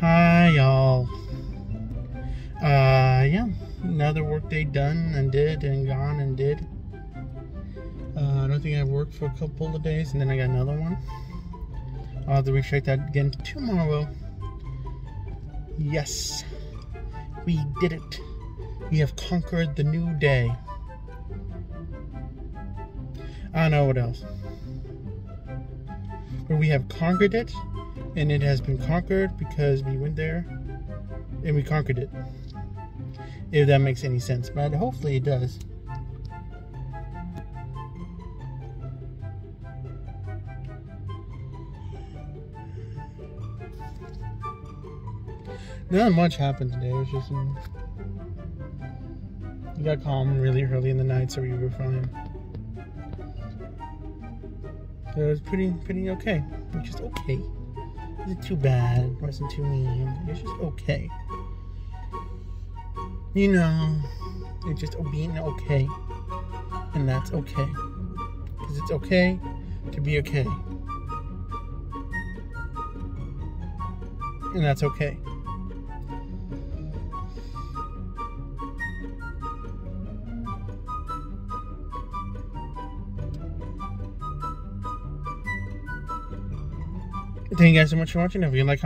Hi, y'all. Uh, yeah, another workday done and did and gone and did. Uh, I don't think I've worked for a couple of days, and then I got another one. I'll have to recheck that again tomorrow. Yes, we did it. We have conquered the new day. I don't know what else. But we have conquered it, and it has been conquered because we went there and we conquered it. If that makes any sense, but hopefully it does. Not much happened today. It was just um, it got calm really early in the night, so we were fine. So it was pretty, pretty okay. It was just okay. It wasn't too bad. It wasn't too mean. It was just okay. You know, it's just being okay, and that's okay, because it's okay to be okay, and that's okay. Thank you guys so much for watching. If you like, comment.